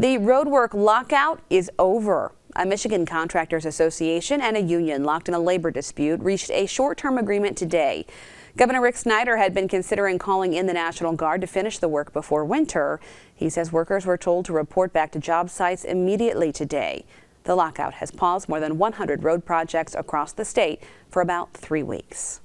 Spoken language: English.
The roadwork lockout is over. A Michigan Contractors Association and a union locked in a labor dispute reached a short-term agreement today. Governor Rick Snyder had been considering calling in the National Guard to finish the work before winter. He says workers were told to report back to job sites immediately today. The lockout has paused more than 100 road projects across the state for about three weeks.